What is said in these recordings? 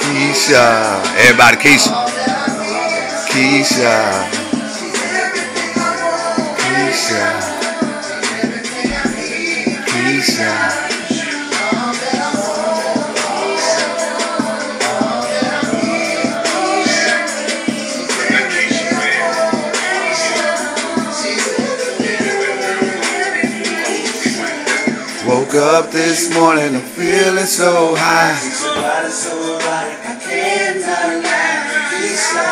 Keisha. Everybody, Keisha. Keisha. Keisha. Woke up this morning, I'm feeling so high. Somebody so erotic, I cannot lie. Keisha,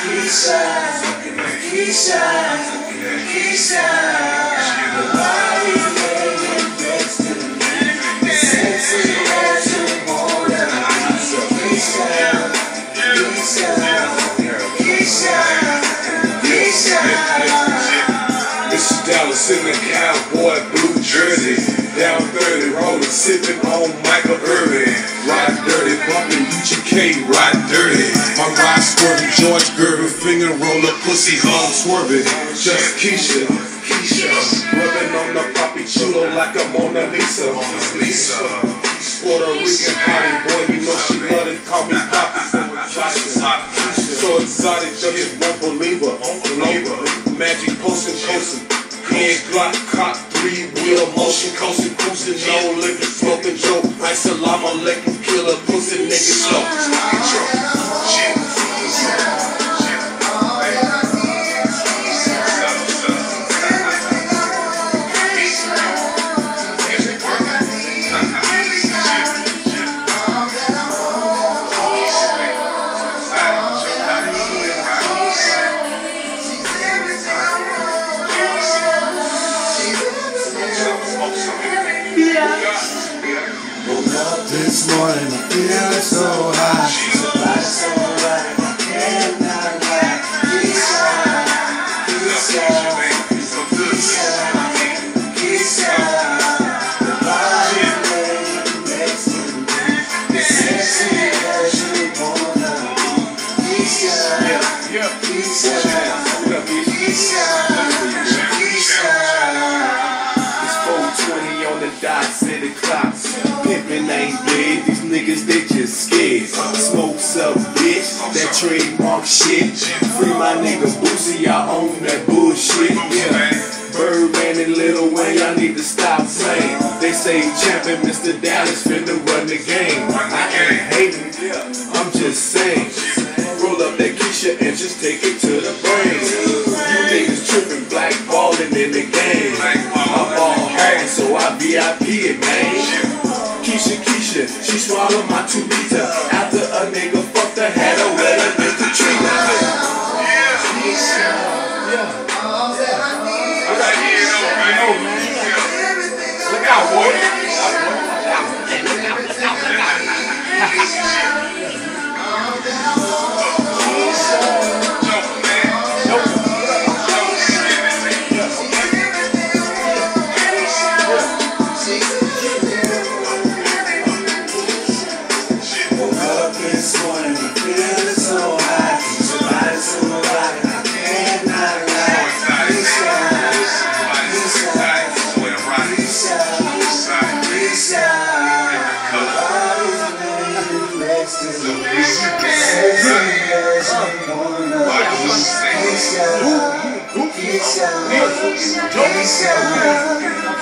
Keisha, Keisha, Keisha. Your body laying next to me, sexy as you wanna be. Keisha, Keisha, Keisha, Keisha. Mr. Dallas in the cowboy blue Down 30, rolling, sipping on Michael Irvin. Ride dirty, bumping UGK, ride dirty. My ride swerving, George Gervin, finger roller, pussy home swerving. Just Keisha, Keisha. Rubbing on the poppy chulo like a Mona Lisa. Lisa. Puerto Rican hottie, boy, you know she love it. Call me joke. Ice salama, liquor, killer, pussy, nigga, slow. Feeling so high. Somebody so erotic, I cannot lie. Keisha, Keisha, Keisha. Your body laying next to me, sexy as you wanna be. Keisha, Keisha, Keisha, Keisha. It's 420 on the dot, city clocks. Pimpin' ain't these niggas they just scared. Smoke up, bitch, that trademark shit. Free my nigga Boosie, y'all own that bullshit. Yeah. Birdman and Lil Wayne, y'all need to stop playing. They say champion Mr. Dallas finna run the game. I ain't hating, I'm just saying. Roll up that Keisha and just take it to the brain. You niggas tripping, blackballing in the game. I'm all hard, so I VIP she swallowed my two next to me. Sexy as you wanna. Keisha, Keisha, Keisha,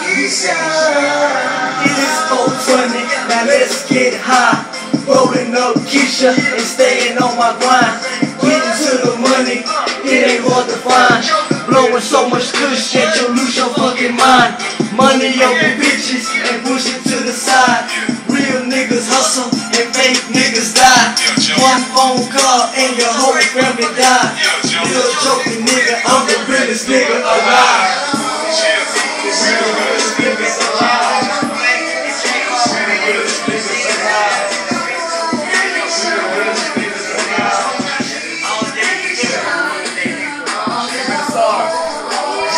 Keisha. It is 420, now let's get high. Rolling up Keisha and staying on my grind. Getting to the money, it ain't hard to find. Blowing so much kush that you'll lose your fucking mind. Money over joking nigga, I'm the realest nigga alive.